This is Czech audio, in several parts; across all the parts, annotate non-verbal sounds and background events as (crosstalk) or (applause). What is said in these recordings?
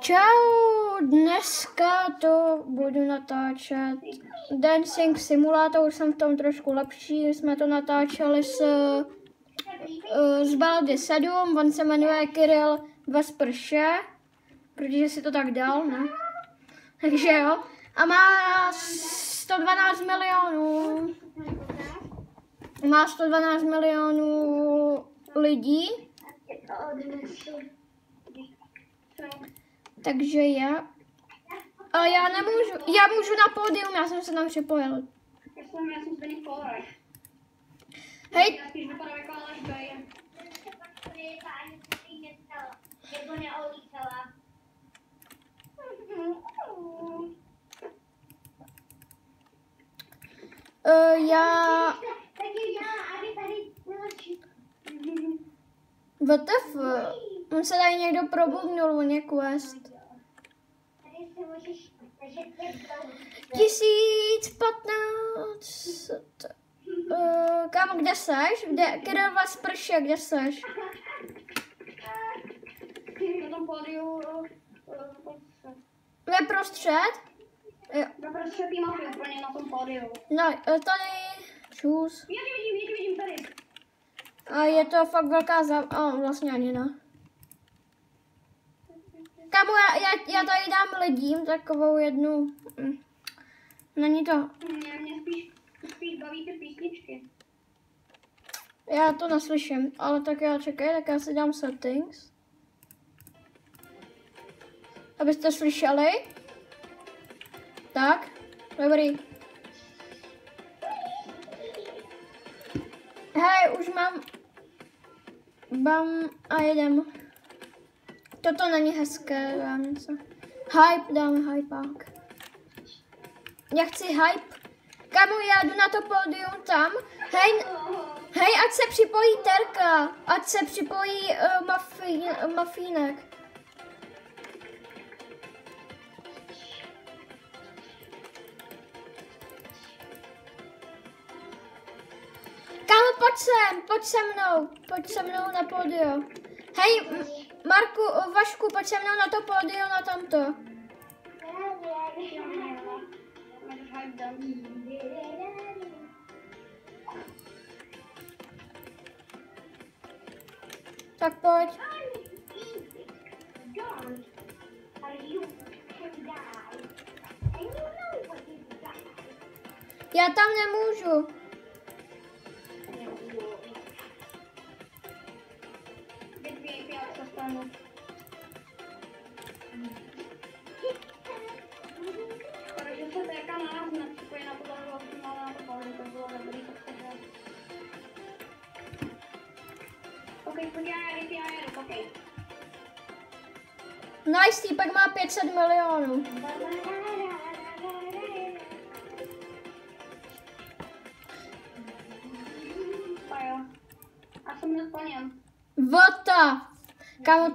Čau, dneska to budu natáčet. Dancing Simulator, jsem v tom trošku lepší, jsme to natáčeli s, uh, z Baldy 7, on se jmenuje Kirill Vesprše, protože si to tak dal, no. (laughs) Takže jo. A má 112 milionů. Má 112 milionů lidí. Takže já... A já nemůžu, já můžu na pódium, já jsem se tam připojil. Já jsem, já jsem kolor. Hej, uh, já... WTF, on se tady někdo probudnul, on je quest. Tisíc patnáct. Uh, kámo, kde seš? Kde, Kirill Vesprše, kde seš? Na tom pódiu, eh, eh, Ve prostřed? Jo, na prostě tý mapy úplně na tom pódiu. no, tady, čus. Vidím, já tě vidím tady. A je to fakt velká za... A vlastně ani ne. Kámo, já, já, já tady dám lidím takovou jednu... hm, Není to... Mě, mě spíš, spíš baví ty písničky. Já to neslyším, ale tak já čekaj, tak já si dám settings. Abyste slyšeli. Tak, dobrý. Hej, už mám... Bam a jedem. Toto není hezké, dám něco. Hype, dáme hypák. Já chci hype. Kamu, já jdu na to pódium tam. Hej, hej, ať se připojí Terka. Ať se připojí uh, mafí, mafínek. Kámo, pojď sem, pojď se mnou, pojď se mnou na pódium. Hej, Marku, Vašku, pojď se mnou na to pódium, na tamto. Tak pojď. Já tam nemůžu. Já se na nás nepřipojí na to, aby vlastně mala na to pódium, to bylo dobrý, tak to je. Ok, pojď já jedu, já jedu, ok. Nice, týpek má 500 milionů. Pa jo. A jsem nesplněn. What the? Kámo,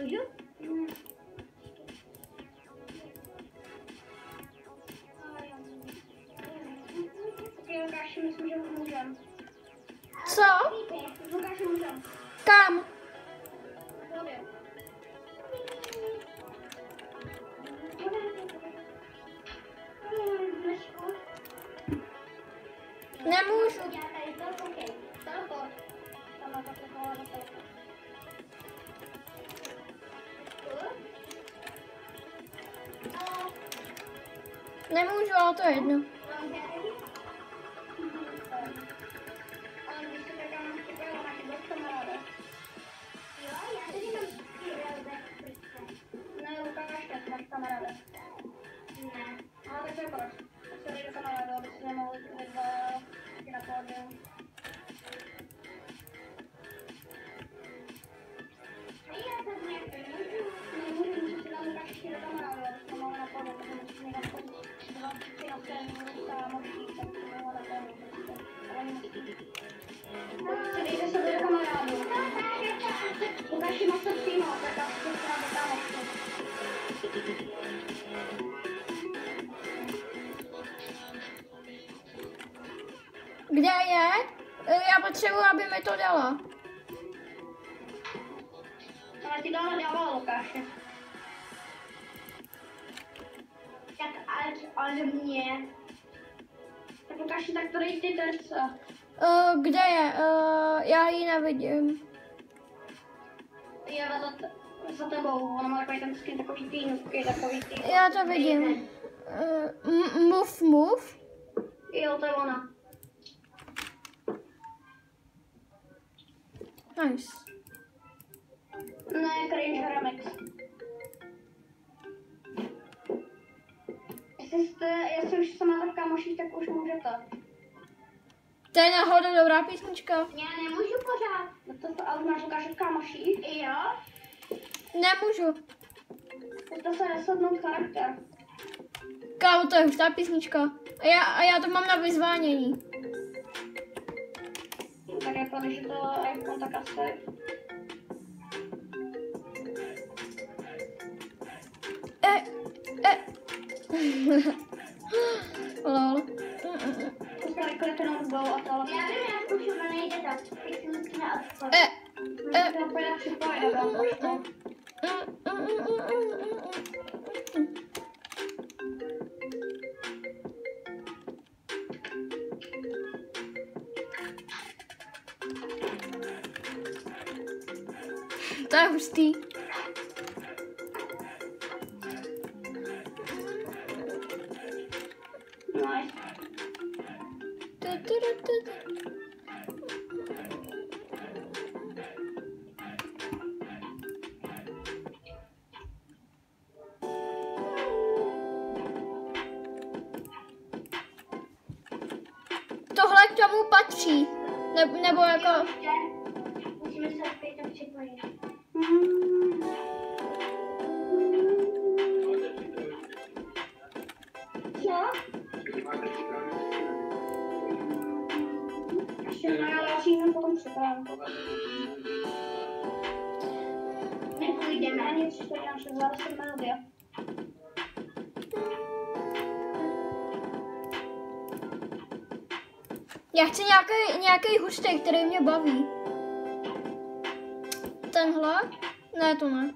co? Můžu? Jo, Nemůžu, ale to je jedno. Mi to dala. Ale ti dále dávala Lukáše. Tak ale, ale mě. Tak Lukáši, tak to dej ty terce. E, Kde je? E, Já ji nevidím. Je za, za tebou, ona má takový ten skin, takový ty nubky, takový ty. Já to vidím. M- Move, move. Jo, to je ona. Nice. Ne, cringe remix. Jestli jste, jestli už se máte v kámoších, tak už můžete. To je náhodou dobrá písnička. Já nemůžu pořád. No to, to ale máš v kámoších. Jo? Nemůžu. Musíte se resetnout charakter. Kámo, to je už ta písnička. A já, a já to mám na vyzvánění. Tak jako když je to iPhone, tak asi. E, e. Lol. Musíte kliknout go a to. Já vím, já zkoušu, ale nejde to. Teď si thirsty. Já chci nějaký, nějaký hustý, který mě baví. Tenhle? Ne, to ne.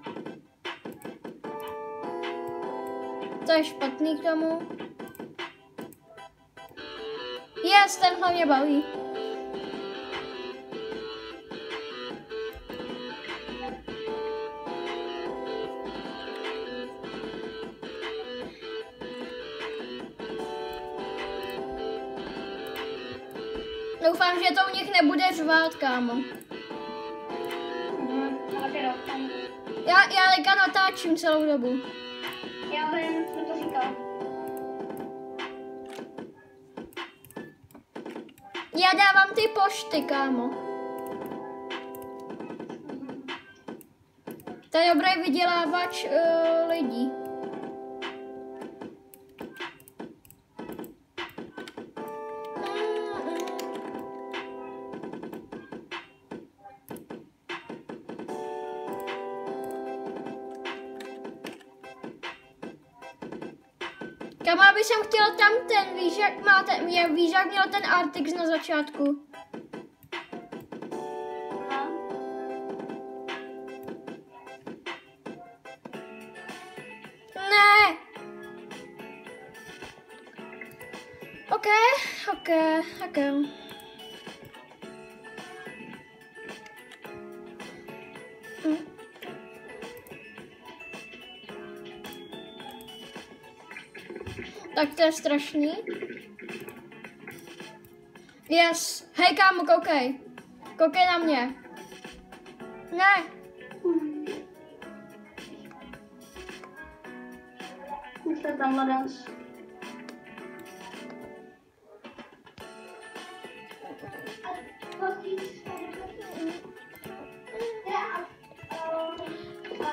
To je špatný k tomu. Yes, tenhle mě baví. Nebude řvát, kámo. Já, já Lika natáčím celou dobu. Já vím, jsem to říkal. Já dávám ty pošty, kámo. To je dobrý vydělávač uh, lidí. Kam aby jsem chtěl tam ten, víš, jak máte, jak, víš, jak měl ten Artix na začátku. Tak to je strašný. Yes. Hej, kámo, koukej. Koukej na mě. Ne.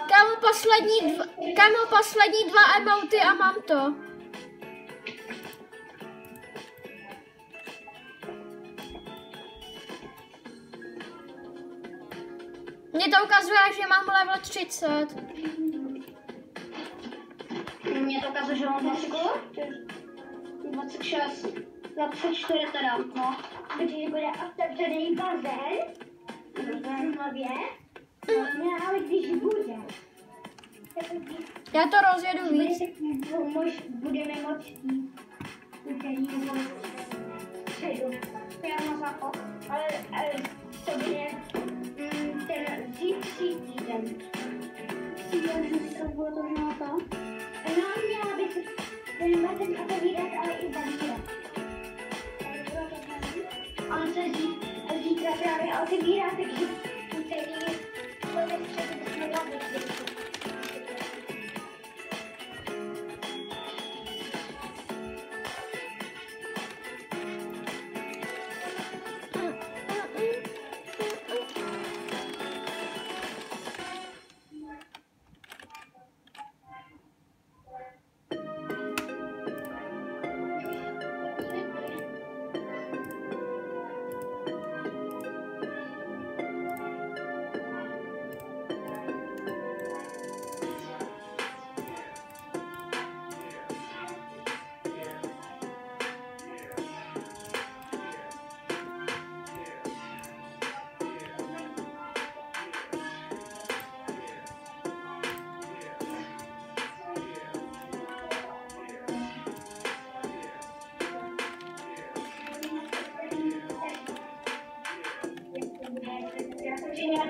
Kámo, poslední dva, kámo, poslední dva emoty a mám to. Ukazuje, že mám level 30. Mě to ukazuje, že mám 20 26. 24 teda, no. Protože bude otevřený bazén v Karlově. No ale když bude, Já to rozjedu víc. budeme moct jít. Já mám. Ale, ale to mm, ten zítří týden. Já už dneska bude to měla to. No, měla bych ten bazén otevírat, ale i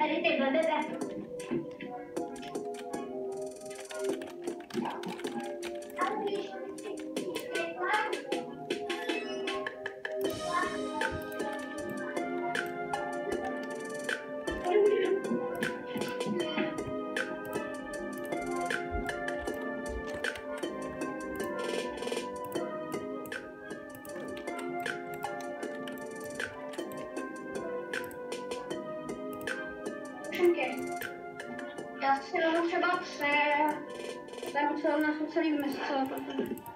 jsem si měla Šunky. Já si vezmu třeba pře... Tam musel na celý měsíce, protože...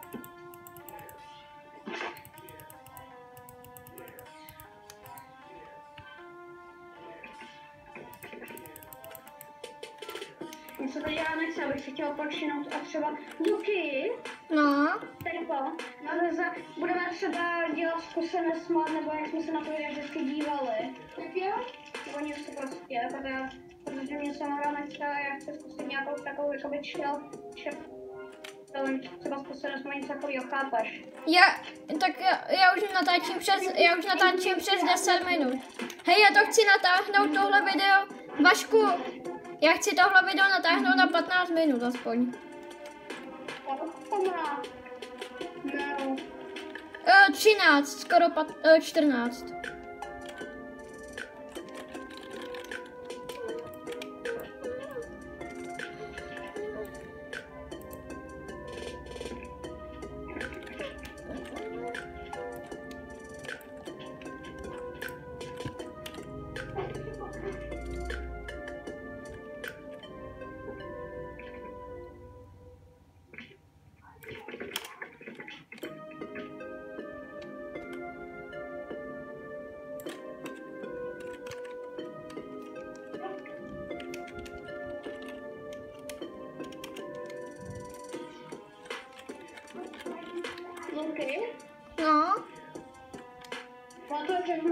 budeme třeba dělat zkušené smát, nebo jak jsme se na to vždycky dívali. Tak jo? Nebo něco prostě, protože, protože mě samá nechce, já chci zkusit nějakou takovou, jakoby čel, čel, třeba zkušené smát něco takového, chápeš? já, tak já, já už natáčím přes, já už natáčím přes 10 minut. Hej, já to chci natáhnout tohle video. Vašku, já chci tohle video natáhnout na 15 minut aspoň. Kamera. No. Uh, 13, skoro pat, uh, 14.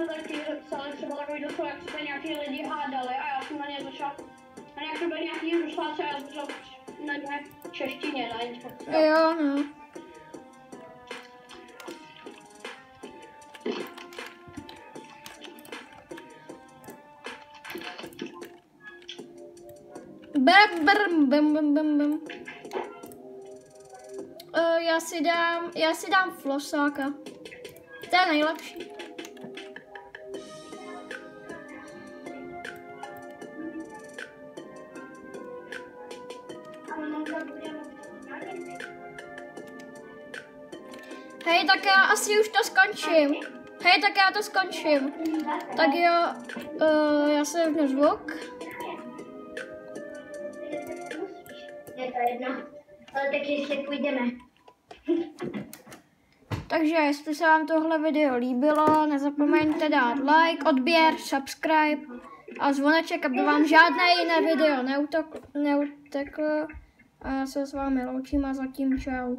Jsme taky psali třeba takový doslova, jak se nějaký lidi hádali a já jsem na ně začal, na nějaké byly nějaký rušláce a já jsem na ně češtině, na něco. jo, no. Bam, bam, bam, bam, bam, bam. Uh, já si dám, já si dám flosáka. To je nejlepší. Hej, tak já asi už to skončím. Hej, tak já to skončím. Tak jo, uh, já se vypnu zvuk. Je to jedno. Ale tak ještě půjdeme. Takže jestli se vám tohle video líbilo, nezapomeňte dát like, odběr, subscribe a zvoneček, aby vám žádné jiné video neuteklo. neuteklo. A já se s vámi loučím a zatím čau.